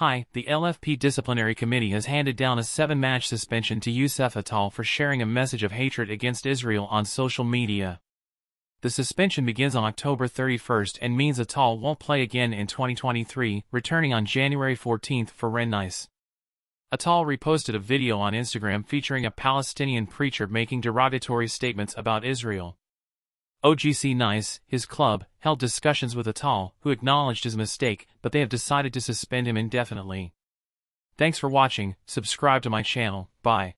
Hi, the LFP Disciplinary Committee has handed down a seven-match suspension to Youcef Atal for sharing a message of hatred against Israel on social media. The suspension begins on October 31st and means Atal won't play again in 2023, returning on January 14th for Rennes. Atal reposted a video on Instagram featuring a Palestinian preacher making derogatory statements about Israel. OGC Nice, his club, held discussions with Atal, who acknowledged his mistake, but they have decided to suspend him indefinitely. Thanks for watching, subscribe to my channel, bye.